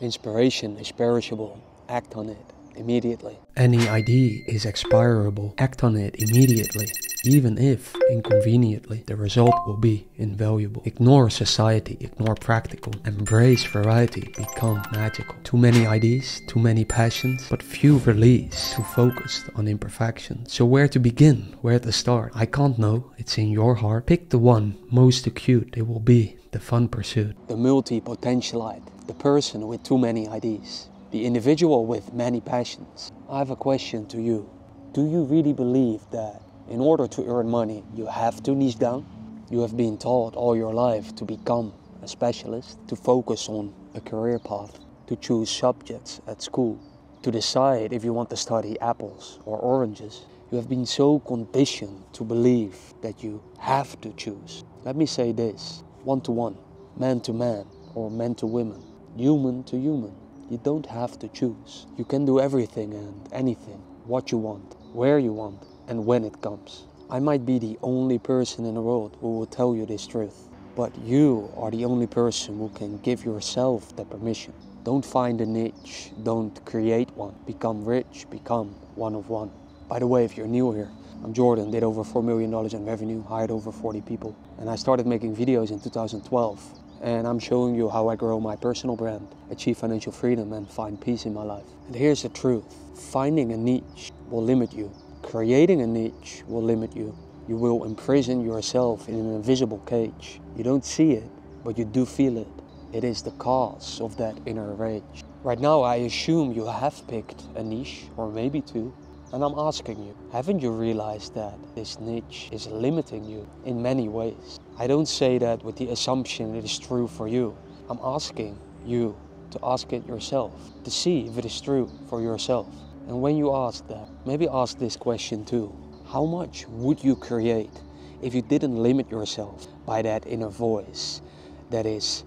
Inspiration is perishable. Act on it immediately. Any idea is expirable. Act on it immediately. Even if, inconveniently, the result will be invaluable. Ignore society, ignore practical. Embrace variety, become magical. Too many ideas, too many passions, but few release. Too focused on imperfection. So where to begin? Where to start? I can't know, it's in your heart. Pick the one most acute, it will be the fun pursuit. The multi-potentialite, the person with too many ideas the individual with many passions. I have a question to you. Do you really believe that in order to earn money, you have to niche down? You have been taught all your life to become a specialist, to focus on a career path, to choose subjects at school, to decide if you want to study apples or oranges. You have been so conditioned to believe that you have to choose. Let me say this one to one, man to man, or man to woman, human to human. You don't have to choose. You can do everything and anything, what you want, where you want, and when it comes. I might be the only person in the world who will tell you this truth, but you are the only person who can give yourself the permission. Don't find a niche, don't create one. Become rich, become one of one. By the way, if you're new here, I'm Jordan, did over $4 million in revenue, hired over 40 people, and I started making videos in 2012 and I'm showing you how I grow my personal brand, achieve financial freedom, and find peace in my life. And here's the truth finding a niche will limit you, creating a niche will limit you. You will imprison yourself in an invisible cage. You don't see it, but you do feel it. It is the cause of that inner rage. Right now, I assume you have picked a niche, or maybe two, and I'm asking you, haven't you realized that this niche is limiting you in many ways? I don't say that with the assumption it is true for you. I'm asking you to ask it yourself, to see if it is true for yourself. And when you ask that, maybe ask this question too. How much would you create if you didn't limit yourself by that inner voice that is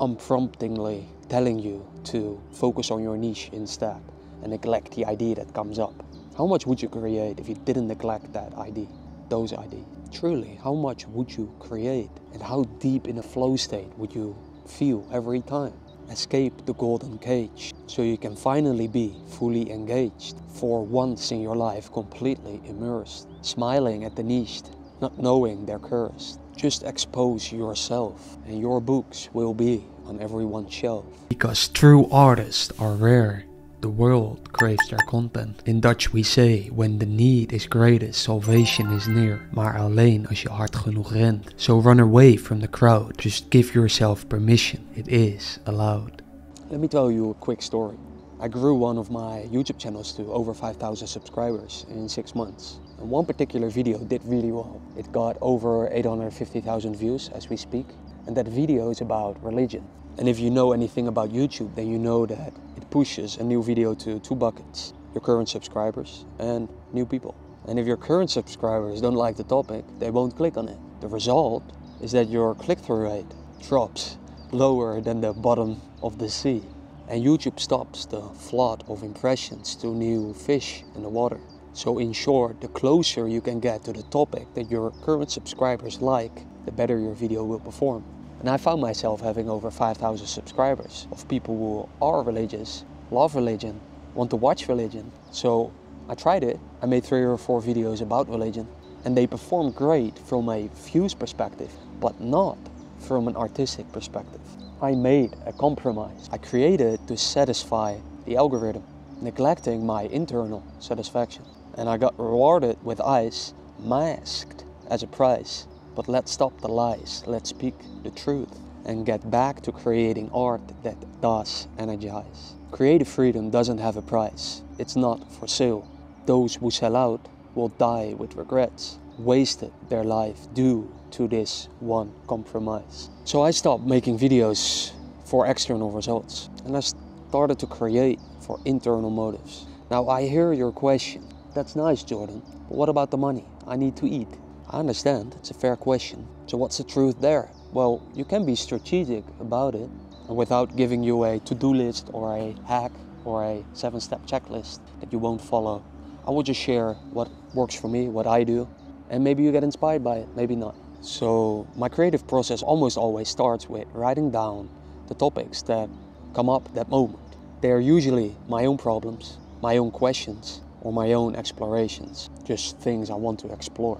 unpromptingly telling you to focus on your niche instead and neglect the idea that comes up? How much would you create if you didn't neglect that ID, those ID? Truly, how much would you create and how deep in a flow state would you feel every time? Escape the golden cage so you can finally be fully engaged for once in your life completely immersed, smiling at the niche, not knowing they're cursed. Just expose yourself and your books will be on everyone's shelf. Because true artists are rare the world craves their content. In Dutch we say, when the need is greatest, salvation is near. Maar alleen als je hard genoeg rent. So run away from the crowd. Just give yourself permission. It is allowed. Let me tell you a quick story. I grew one of my YouTube channels to over 5,000 subscribers in six months. And one particular video did really well. It got over 850,000 views as we speak. And that video is about religion. And if you know anything about YouTube, then you know that pushes a new video to two buckets your current subscribers and new people. And if your current subscribers don't like the topic, they won't click on it. The result is that your click through rate drops lower than the bottom of the sea. And YouTube stops the flood of impressions to new fish in the water. So, in short, the closer you can get to the topic that your current subscribers like, the better your video will perform. And I found myself having over 5,000 subscribers of people who are religious, love religion, want to watch religion. So I tried it. I made three or four videos about religion and they performed great from a views perspective, but not from an artistic perspective. I made a compromise. I created to satisfy the algorithm, neglecting my internal satisfaction. And I got rewarded with eyes masked as a prize. But let's stop the lies, let's speak the truth and get back to creating art that does energize. Creative freedom doesn't have a price, it's not for sale. Those who sell out will die with regrets, wasted their life due to this one compromise. So I stopped making videos for external results and I started to create for internal motives. Now I hear your question. That's nice, Jordan, but what about the money? I need to eat. I understand, it's a fair question. So what's the truth there? Well, you can be strategic about it without giving you a to-do list or a hack or a seven-step checklist that you won't follow. I will just share what works for me, what I do, and maybe you get inspired by it, maybe not. So my creative process almost always starts with writing down the topics that come up that moment. They are usually my own problems, my own questions, or my own explorations, just things I want to explore.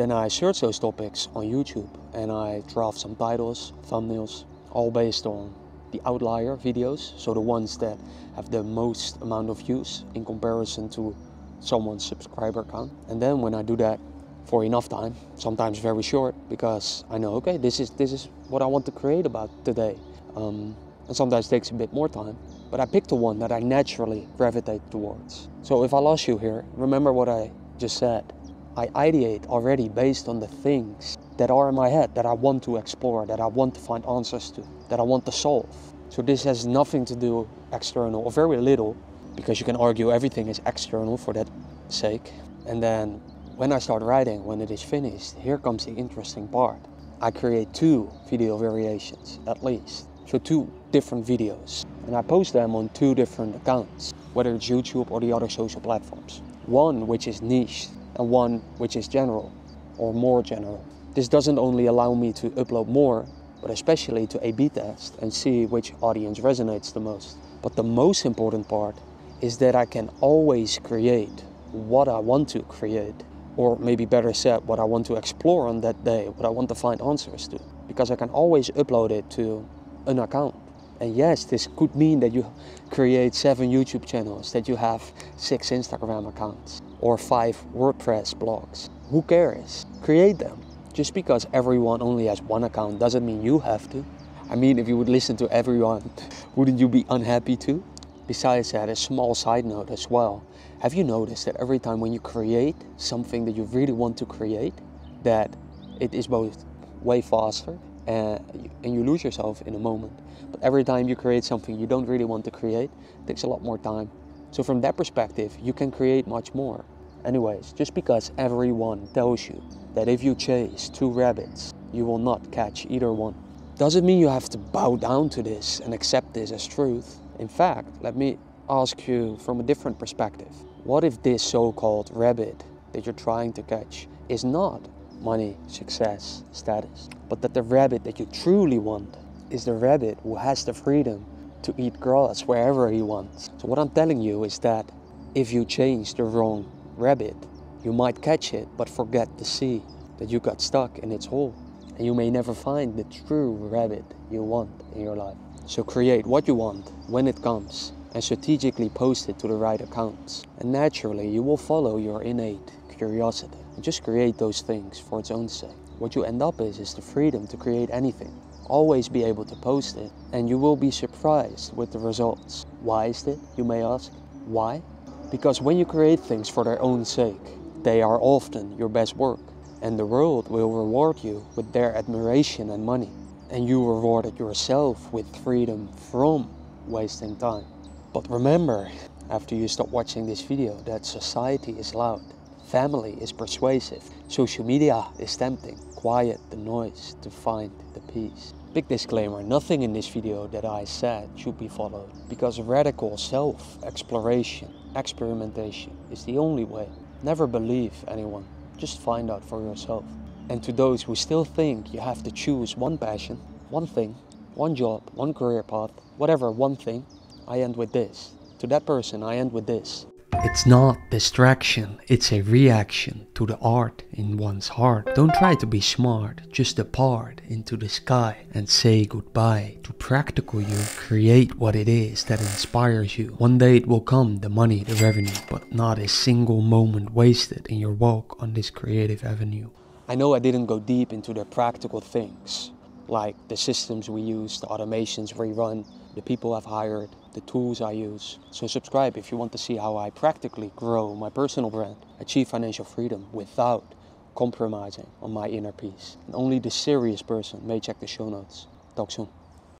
Then I search those topics on YouTube and I draft some titles, thumbnails, all based on the outlier videos, so the ones that have the most amount of views in comparison to someone's subscriber count. And then when I do that for enough time, sometimes very short, because I know okay, this is this is what I want to create about today. Um, and sometimes takes a bit more time, but I pick the one that I naturally gravitate towards. So if I lost you here, remember what I just said. I ideate already based on the things that are in my head that I want to explore, that I want to find answers to, that I want to solve. So this has nothing to do external or very little because you can argue everything is external for that sake. And then when I start writing, when it is finished, here comes the interesting part. I create two video variations at least. So two different videos. And I post them on two different accounts, whether it's YouTube or the other social platforms. One which is niche and one which is general or more general. This doesn't only allow me to upload more, but especially to A-B test and see which audience resonates the most. But the most important part is that I can always create what I want to create, or maybe better said, what I want to explore on that day, what I want to find answers to, because I can always upload it to an account. And yes, this could mean that you create seven YouTube channels, that you have six Instagram accounts, or five WordPress blogs. Who cares? Create them. Just because everyone only has one account doesn't mean you have to. I mean, if you would listen to everyone, wouldn't you be unhappy too? Besides that, a small side note as well. Have you noticed that every time when you create something that you really want to create, that it is both way faster and, and you lose yourself in a moment. But every time you create something you don't really want to create, it takes a lot more time. So from that perspective, you can create much more. Anyways, just because everyone tells you that if you chase two rabbits, you will not catch either one, doesn't mean you have to bow down to this and accept this as truth. In fact, let me ask you from a different perspective. What if this so-called rabbit that you're trying to catch is not money, success, status, but that the rabbit that you truly want is the rabbit who has the freedom to eat grass wherever he wants. So what I'm telling you is that if you change the wrong rabbit, you might catch it but forget to see that you got stuck in its hole and you may never find the true rabbit you want in your life. So create what you want when it comes and strategically post it to the right accounts. And naturally you will follow your innate curiosity and just create those things for its own sake. What you end up is, is the freedom to create anything. Always be able to post it and you will be surprised with the results. Why is it, you may ask? Why? Because when you create things for their own sake, they are often your best work and the world will reward you with their admiration and money. And you rewarded yourself with freedom from wasting time. But remember, after you stop watching this video, that society is loud, family is persuasive, social media is tempting. Quiet the noise to find the peace. Big disclaimer, nothing in this video that I said should be followed because radical self-exploration, experimentation is the only way. Never believe anyone, just find out for yourself. And to those who still think you have to choose one passion, one thing, one job, one career path, whatever one thing, I end with this. To that person, I end with this. It's not distraction, it's a reaction to the art in one's heart. Don't try to be smart, just depart into the sky and say goodbye to practical you. Create what it is that inspires you. One day it will come, the money, the revenue, but not a single moment wasted in your walk on this creative avenue. I know I didn't go deep into the practical things, like the systems we use, the automations we run, the people I've hired, the tools I use. So subscribe if you want to see how I practically grow my personal brand, achieve financial freedom without compromising on my inner peace. And only the serious person may check the show notes. Talk soon.